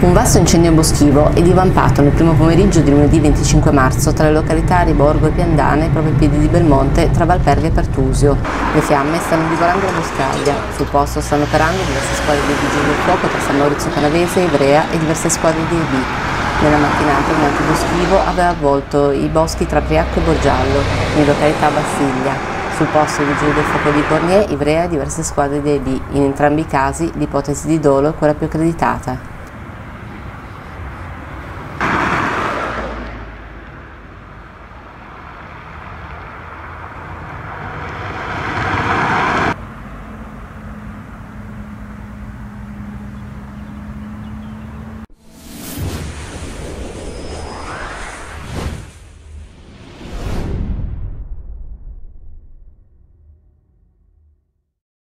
Un vasto incendio boschivo è divampato nel primo pomeriggio di lunedì 25 marzo tra le località Riborgo e Piandane, proprio ai piedi di Belmonte, tra Valperga e Pertusio. Le fiamme stanno divorando la boscaglia. Sul posto stanno operando diverse squadre di vigili del fuoco tra San Maurizio Canavese, Ivrea e diverse squadre di EB. Nella mattinata un altro boschivo aveva avvolto i boschi tra Priacco e Borgiallo, in località Bassiglia. Sul posto i vigili del fuoco di Cornier, Ivrea e diverse squadre di EB. In entrambi i casi l'ipotesi di dolo è quella più accreditata.